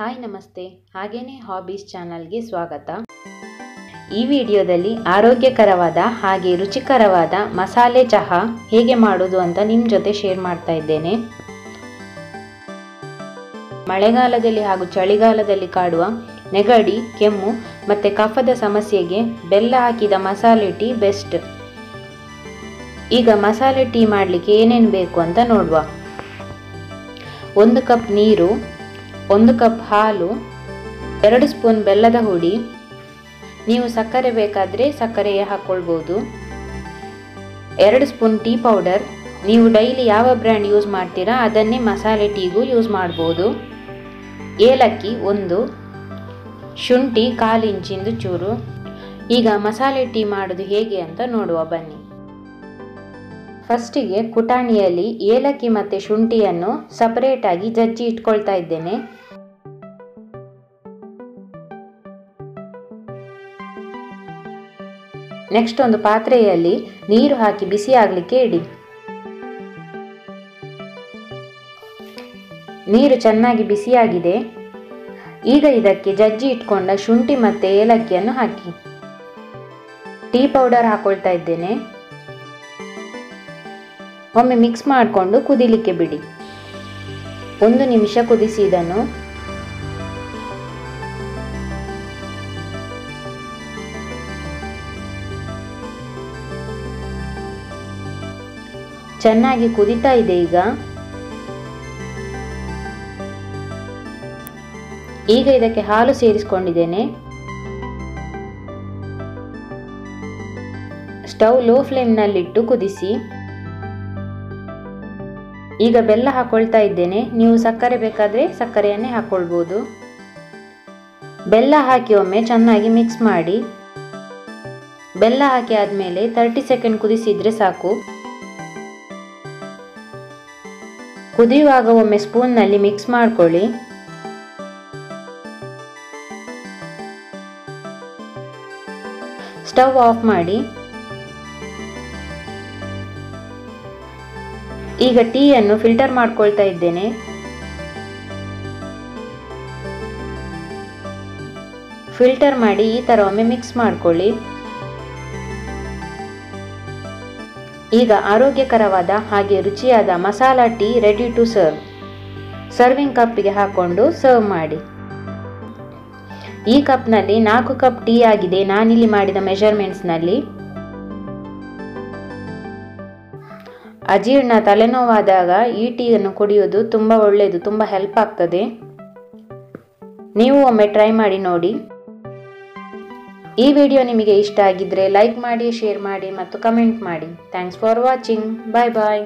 Hi ನಮಸ್ತೆ, ಹಾಗೇನೇ hobbies ಚಾನಲ್ಗೆ ಸ್ವಾಗತ. ಈ ವಿಡಿಯೋದಲ್ಲಿ ಆರೋಗ್ಯಕರವಾದ ಹಾಗೆ ರುಚಿಕರವಾದ ಮಸಾಲೆ ಚಹಾ ಹೇಗೆ ಮಾಡೋದು ಅಂತ ನಿಮ್ಮ ಜೊತೆ ಶೇರ್ ಮಾಡ್ತಾ ಇದ್ದೇನೆ. ಮಳೆಗಾಲದಲ್ಲಿ ಹಾಗೂ ಚಳಿಗಾಲದಲ್ಲಿ ಕಾಡುವ ನೆಗಡಿ, ಕೆಮ್ಮು ಮತ್ತು ಕಫದ ಸಮಸ್ಯೆಗೆ ಬೆಲ್ಲ ಹಾಕಿದ ಮಸಾಲೆ ಟೀ ಬೆಸ್ಟ್. ಈಗ ಮಸಾಲೆ ಟೀ ಮಾಡಲಿಕ್ಕೆ ಏನೇನು ಬೇಕು ಅಂತ ನೋಡುವ. ಒಂದು ಕಪ್ ನೀರು ಒಂದು ಕಪ್ ಹಾಲು, ಎರಡು ಸ್ಪೂನ್ ಬೆಲ್ಲದ ಹುಡಿ ನೀವು ಸಕ್ಕರೆ ಬೇಕಾದರೆ ಸಕ್ಕರೆ ಹಾಕ್ಕೊಳ್ಬೋದು ಎರಡು ಸ್ಪೂನ್ ಟೀ ಪೌಡರ್, ನೀವು ಡೈಲಿ ಯಾವ ಬ್ರ್ಯಾಂಡ್ ಯೂಸ್ ಮಾಡ್ತೀರಾ ಅದನ್ನೇ ಮಸಾಲೆ ಟೀಗೂ ಯೂಸ್ ಮಾಡ್ಬೋದು. ಏಲಕ್ಕಿ ಒಂದು, ಶುಂಠಿ ಕಾಲು ಇಂಚಿಂದು ಚೂರು. ಈಗ ಮಸಾಲೆ ಟೀ ಮಾಡೋದು ಹೇಗೆ ಅಂತ ನೋಡುವ ಬನ್ನಿ. ಫಸ್ಟಿಗೆ ಕುಟಾಣಿಯಲ್ಲಿ ಏಲಕ್ಕಿ ಮತ್ತು ಶುಂಠಿಯನ್ನು ಸಪರೇಟಾಗಿ ಜಜ್ಜಿ ಇಟ್ಕೊಳ್ತಾ ಇದ್ದೇನೆ. ನೆಕ್ಸ್ಟ್ ಒಂದು ಪಾತ್ರೆಯಲ್ಲಿ ನೀರು ಹಾಕಿ ಬಿಸಿ ಆಗಲಿಕ್ಕೆ ಇಡಿ. ನೀರು ಚೆನ್ನಾಗಿ ಬಿಸಿಯಾಗಿದೆ ಈಗ ಇದಕ್ಕೆ ಜಜ್ಜಿ ಇಟ್ಕೊಂಡ ಶುಂಠಿ ಮತ್ತು ಏಲಕ್ಕಿಯನ್ನು ಹಾಕಿ. ಟೀ ಪೌಡರ್ ಹಾಕೊಳ್ತಾ ಇದ್ದೇನೆ. ಒಮ್ಮೆ ಮಿಕ್ಸ್ ಮಾಡಿಕೊಂಡು ಕುದಿಲಿಕ್ಕೆ ಬಿಡಿ. ಒಂದು ನಿಮಿಷ ಕುದಿಸಿ ಇದನ್ನು ಚೆನ್ನಾಗಿ ಕುದಿತಾ ಇದೆ ಈಗ. ಈಗ ಇದಕ್ಕೆ ಹಾಲು ಸೇರಿಸಿಕೊಂಡಿದ್ದೇನೆ. ಸ್ಟವ್ ಲೋ ಫ್ಲೇಮ್ನಲ್ಲಿಟ್ಟು ಕುದಿಸಿ. ಈಗ ಬೆಲ್ಲ ಹಾಕೊಳ್ತಾ ಇದ್ದೇನೆ. ನೀವು ಸಕ್ಕರೆ ಬೇಕಾದರೆ ಸಕ್ಕರೆಯನ್ನೇ ಹಾಕ್ಕೊಳ್ಬೋದು ಬೆಲ್ಲ ಹಾಕಿ ಒಮ್ಮೆ ಚೆನ್ನಾಗಿ ಮಿಕ್ಸ್ ಮಾಡಿ. ಬೆಲ್ಲ ಹಾಕಿ ಆದಮೇಲೆ ತರ್ಟಿ ಸೆಕೆಂಡ್ ಕುದಿಸಿದರೆ ಸಾಕು. ಕುದಿಯುವಾಗ ಒಮ್ಮೆ ಸ್ಪೂನ್ನಲ್ಲಿ ಮಿಕ್ಸ್ ಮಾಡ್ಕೊಳ್ಳಿ. ಸ್ಟವ್ ಆಫ್ ಮಾಡಿ. ಈಗ ಟೀಯನ್ನು ಫಿಲ್ಟರ್ ಮಾಡ್ಕೊಳ್ತಾ ಇದ್ದೇನೆ. ಫಿಲ್ಟರ್ ಮಾಡಿ ಈ ಥರ ಒಮ್ಮೆ ಮಿಕ್ಸ್ ಮಾಡ್ಕೊಳ್ಳಿ. ಈಗ ಆರೋಗ್ಯಕರವಾದ ಹಾಗೆ ರುಚಿಯಾದ masala tea ready to serve serving ಕಪ್ಪಿಗೆ ಹಾಕೊಂಡು ಸರ್ವ್ ಮಾಡಿ. ಈ ಕಪ್ನಲ್ಲಿ ನಾಲ್ಕು ಕಪ್ ಟೀ ಆಗಿದೆ. ನಾನಿಲ್ಲಿ ಮಾಡಿದ ಮೆಷರ್ಮೆಂಟ್ಸ್ನಲ್ಲಿ ಅಜೀರ್ಣ ತಲೆನೋವಾದಾಗ ಈ ಟೀಯನ್ನು ಕುಡಿಯೋದು ತುಂಬ ಒಳ್ಳೆಯದು, ತುಂಬ ಹೆಲ್ಪ್ ಆಗ್ತದೆ. ನೀವು ಒಮ್ಮೆ ಟ್ರೈ ಮಾಡಿ ನೋಡಿ. ಈ ವಿಡಿಯೋ ನಿಮಗೆ ಇಷ್ಟ ಆಗಿದ್ರೆ ಲೈಕ್ ಮಾಡಿ ಶೇರ್ ಮಾಡಿ ಮತ್ತು ಕಮೆಂಟ್ ಮಾಡಿ. Thanks for watching bye bye